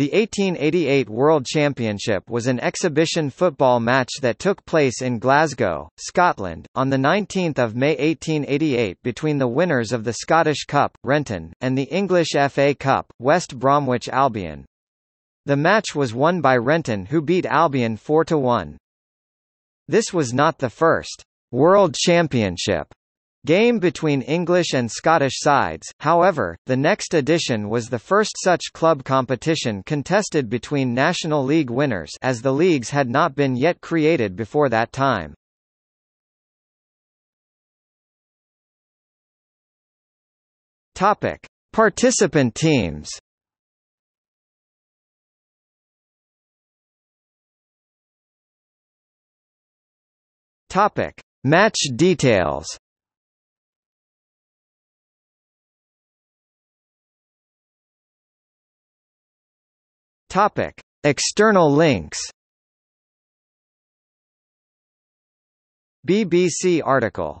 The 1888 World Championship was an exhibition football match that took place in Glasgow, Scotland, on 19 May 1888 between the winners of the Scottish Cup, Renton, and the English FA Cup, West Bromwich Albion. The match was won by Renton who beat Albion 4–1. This was not the first World Championship Game between English and Scottish sides, however, the next edition was the first such club competition contested between National League winners as the leagues had not been yet created before that time. Topic: Participant teams. Topic: Match details. Topic: External links. BBC article